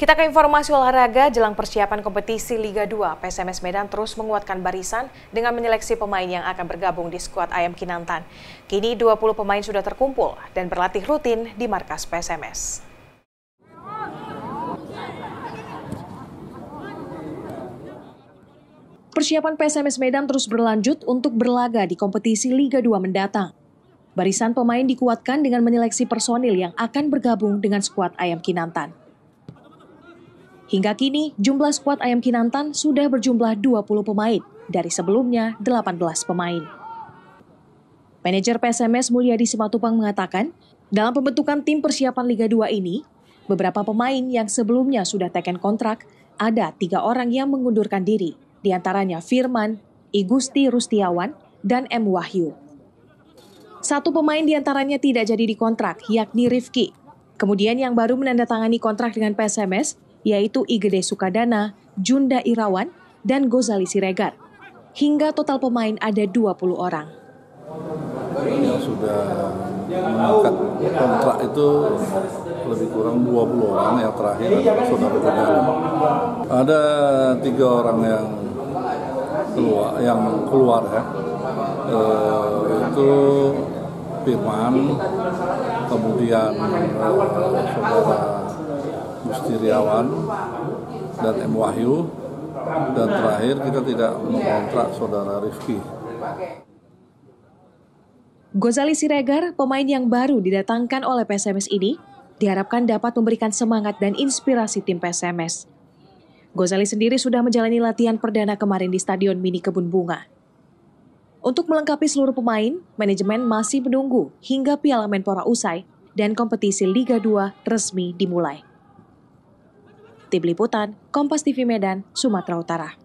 Kita ke informasi olahraga jelang persiapan kompetisi Liga 2. PSMS Medan terus menguatkan barisan dengan menyeleksi pemain yang akan bergabung di skuad Ayam Kinantan. Kini 20 pemain sudah terkumpul dan berlatih rutin di markas PSMS. Persiapan PSMS Medan terus berlanjut untuk berlaga di kompetisi Liga 2 mendatang. Barisan pemain dikuatkan dengan menyeleksi personil yang akan bergabung dengan skuad Ayam Kinantan. Hingga kini, jumlah skuad Ayam Kinantan sudah berjumlah 20 pemain, dari sebelumnya 18 pemain. Manajer PSMS Mulyadi Simatupang mengatakan, dalam pembentukan tim persiapan Liga 2 ini, beberapa pemain yang sebelumnya sudah teken kontrak, ada tiga orang yang mengundurkan diri, di antaranya Firman, Igusti Rustiawan, dan M. Wahyu. Satu pemain di antaranya tidak jadi dikontrak, yakni Rifki. Kemudian yang baru menandatangani kontrak dengan PSMS yaitu Igede Sukadana, Junda Irawan, dan Gozali Siregar. Hingga total pemain ada 20 orang. Yang sudah mengangkat kontrak itu lebih kurang 20 orang yang terakhir sudah bekerja. Ada tiga orang yang keluar, yang keluar ya. E, itu Firman, kemudian e, saudara Gustiriawan dan M. Wahyu dan terakhir kita tidak mengontrak saudara Rifki. Gozali Siregar, pemain yang baru didatangkan oleh PSMS ini, diharapkan dapat memberikan semangat dan inspirasi tim PSMS. Gozali sendiri sudah menjalani latihan perdana kemarin di Stadion Mini Kebun Bunga. Untuk melengkapi seluruh pemain, manajemen masih menunggu hingga Piala Menpora usai dan kompetisi Liga 2 resmi dimulai. Tim Liputan, Kompas TV Medan, Sumatera Utara.